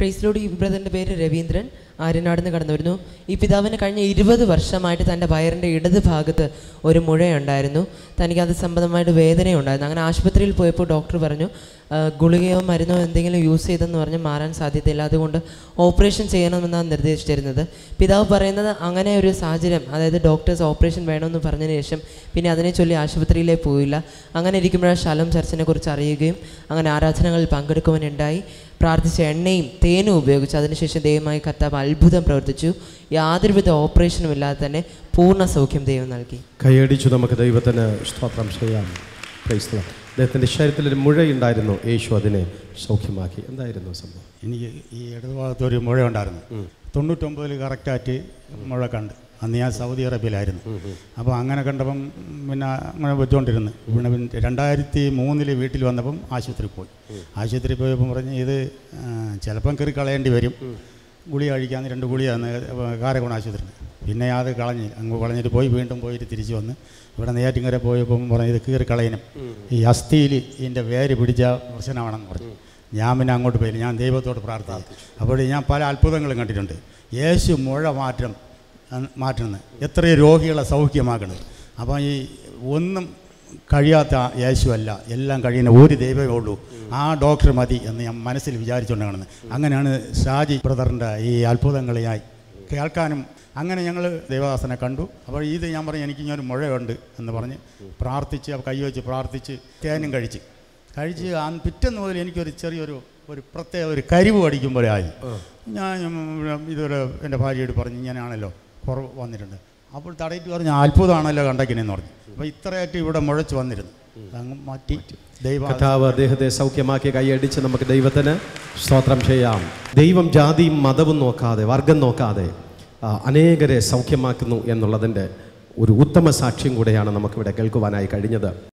പ്രൈസിലോട് ഈ ബ്രദറിന്റെ പേര് രവീന്ദ്രൻ ആര്യനാട് നിന്ന് കടന്നു വരുന്നു ഈ പിതാവിന് കഴിഞ്ഞ ഇരുപത് വർഷമായിട്ട് തന്റെ വയറിന്റെ ഇടത് ഭാഗത്ത് ഒരു മുഴയുണ്ടായിരുന്നു. തനിക്ക് അത് സംബന്ധമായിട്ട് വേദനയുണ്ടായിരുന്നു. അങ്ങനെ ആശുപത്രിയിൽ പോയപ്പോൾ ഡോക്ടർ പറഞ്ഞു "ആ, ഗുളികയോ മരുന്നോ എന്തെങ്കിലും യൂസ് ചെയ്തെന്ന് പറഞ്ഞ് മാറാൻ സാധ്യതയില്ല. അതുകൊണ്ട് ഓപ്പറേഷൻ ചെയ്യണമെന്നാണ് നിർദ്ദേശിച്ചിരുന്നത്. പിതാവ് പറയുന്നത് അങ്ങനെ ഒരു സാഹചര്യം അതായത് ഡോക്ടേഴ്സ് ഓപ്പറേഷൻ വേണമെന്ന് പറഞ്ഞതിന് ശേഷം പിന്നെ അതിനെ ചൊല്ലി ആശുപത്രിയിലേ പോയില്ല. അങ്ങനെ ഇരിക്കുമ്പോഴാണ് ശലം ചർച്ചിനെ കുറിച്ച് അറിയുകയും അങ്ങനെ ആരാധനകളിൽ പങ്കെടുക്കുവാനുണ്ടായി പ്രാർത്ഥിച്ച എണ്ണയും തേനും ഉപയോഗിച്ച് അതിനുശേഷം ദൈവമായി കർത്താവ് അത്ഭുതം പ്രവർത്തിച്ചു. യാതൊരുവിധ ഓപ്പറേഷനും ഇല്ലാതെ തന്നെ പൂർണ സൗഖ്യം ദൈവം നൽകി. കൈയടിച്ചു നമുക്ക് ദൈവത്തിന് സ്തോത്രം ചെയ്യാം. അദ്ദേഹത്തിന്റെ ശരീരത്തിൽ ഒരു മുഴയുണ്ടായിരുന്നു. യേശു അതിനെ സൗഖ്യമാക്കി. എന്തായിരുന്നു സംഭവം? എനിക്ക് ഈ ഇടതുഭാഗത്ത് ഒരു മുഴ ഉണ്ടായിരുന്നു. തൊണ്ണൂറ്റൊമ്പതിൽ കറക്റ്റായിട്ട് മുഴ കണ്ട്. അന്ന് ഞാൻ സൗദി അറേബ്യയിലായിരുന്നു. അപ്പോൾ അങ്ങനെ കണ്ടപ്പം പിന്നെ അങ്ങനെ വെച്ചുകൊണ്ടിരുന്നു പിന്നെ പിന്നെ രണ്ടായിരത്തി മൂന്നിൽ വീട്ടിൽ വന്നപ്പം ആശുപത്രി പോയി. ആശുപത്രി പോയപ്പം പറഞ്ഞ് ഇത് ചിലപ്പം കയറി കളയേണ്ടി വരും. ഗുളിക കഴിക്കാമെന്ന് രണ്ട് ഗുളിയാണ് കാരക്കോണ ആശുപത്രി പിന്നെ അത് കളഞ്ഞ് അങ്ങ് കളഞ്ഞിട്ട് പോയി വീണ്ടും പോയിട്ട് തിരിച്ചു വന്ന് ഇവിടെ നെയ്യാറ്റിങ്കര പോയപ്പം പറഞ്ഞു ഇത് കീറി കളയണം ഈ അസ്ഥിയിൽ ഇതിന്റെ വേര് പിടിച്ച പ്രശ്നമാണെന്ന് പറഞ്ഞു. ഞാൻ പിന്നെ അങ്ങോട്ട് പോയില്ല. ഞാൻ ദൈവത്തോട് പ്രാർത്ഥിച്ചു. അപ്പോൾ ഞാൻ പല അത്ഭുതങ്ങളും കണ്ടിട്ടുണ്ട്. യേശു മുഴ മാറ്റം മാറ്റുന്നത് എത്രയോ രോഗികളെ സൗഖ്യമാക്കുന്നത് അപ്പോൾ ഈ ഒന്നും കഴിയാത്ത യേശു അല്ല. എല്ലാം കഴിയുന്ന ഒരു ദൈവമേ ഉള്ളൂ. ആ ഡോക്ടർ മതി എന്ന് ഞാൻ മനസ്സിൽ വിചാരിച്ചുകൊണ്ട് കാണുന്നത് അങ്ങനെയാണ് ഷാജി ബ്രദറിന്റെ ഈ അത്ഭുതങ്ങളെയായി കേൾക്കാനും അങ്ങനെ ഞങ്ങൾ ദേവദാസനെ കണ്ടു. അപ്പോൾ ഇത് ഞാൻ പറഞ്ഞു എനിക്ക് ഇങ്ങനെ ഒരു മുഴയുണ്ട് എന്ന് പറഞ്ഞ് പ്രാർത്ഥിച്ച് കൈ വെച്ച് പ്രാർത്ഥിച്ച് തേനും കഴിച്ച്. കഴിച്ച് ആ പിറ്റെന്ന് മുതൽ എനിക്കൊരു ചെറിയൊരു ഒരു പ്രത്യേക ഒരു കരിവ് അടിക്കും പോലെ ആയി. ഞാൻ ഇതുവരെ ഇതൊരു എന്റെ ഭാര്യയോട് പറഞ്ഞു ഇങ്ങനെയാണല്ലോ കുറവ് വന്നിട്ടുണ്ട്. അപ്പോൾ തടയിട്ട് പറഞ്ഞു അത്ഭുതമാണല്ലോ കണ്ടക്കിനെന്ന് പറഞ്ഞു. അപ്പോൾ ഇത്രയായിട്ട് ഇവിടെ മുഴച്ച് വന്നിരുന്നു. അങ്ങ് മാറ്റി. കഥാവ് അദ്ദേഹത്തെ സൗഖ്യമാക്കി കൈയടിച്ച് നമുക്ക് ദൈവത്തിന് സ്തോത്രം ചെയ്യാം. ദൈവം ജാതിയും മതവും നോക്കാതെ വർഗം നോക്കാതെ അനേകരെ സൗഖ്യമാക്കുന്നു എന്നുള്ളതിന്റെ ഒരു ഉത്തമ സാക്ഷ്യം കൂടെയാണ് നമുക്കിവിടെ കേൾക്കുവാനായി കഴിഞ്ഞത്.